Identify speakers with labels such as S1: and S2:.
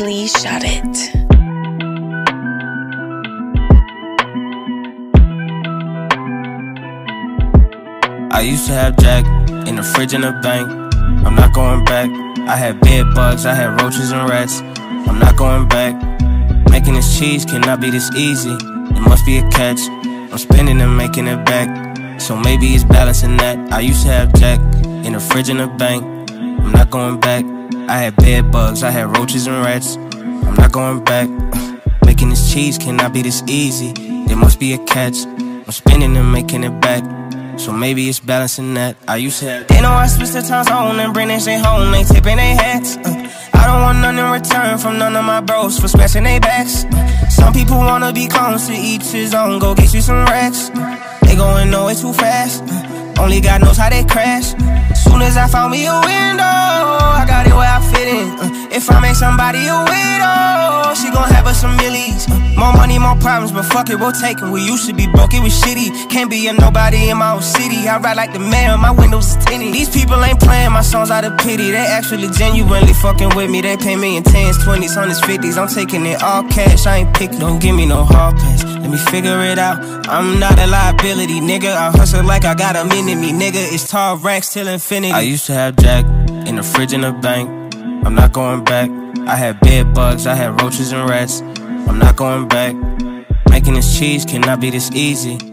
S1: please shut it. I used to have Jack in the fridge in the bank. I'm not going back. I had bed bugs, I had roaches and rats. I'm not going back. Making this cheese cannot be this easy. It must be a catch. I'm spending and making it back. So maybe it's balancing that. I used to have Jack in the fridge in the bank. I'm not going back. I had bed bugs, I had roaches and rats. I'm not going back. Making this cheese cannot be this easy. There must be a catch. I'm spending and making it back. So maybe it's balancing that. I used to have. They know I switch the time zone and bring this shit home. They tipping their hats. Uh, I don't want nothing in return from none of my bros for scratching their backs. Uh, some people wanna be clones to each his own. Go get you some racks. Uh, they going nowhere too fast. Uh, only God knows how they crash. Soon as I found me a window, if I make somebody a widow, she gon' have us some millies. More money, more problems, but fuck it, we'll take it. We used to be broke, it was shitty. Can't be a nobody in my own city. I ride like the mayor, my windows tinted. These people ain't playing my songs out of pity. They actually genuinely fucking with me. They pay me in 10s, 20s, 100s, 50s. I'm taking it all cash, I ain't pick. Don't give me no hard pass. Let me figure it out. I'm not a liability, nigga. I hustle like I got a minute me, nigga. It's tall racks till infinity. I used to have Jack in the fridge in the bank. I'm not going back. I had bed bugs, I had roaches and rats. I'm not going back. Making this cheese cannot be this easy.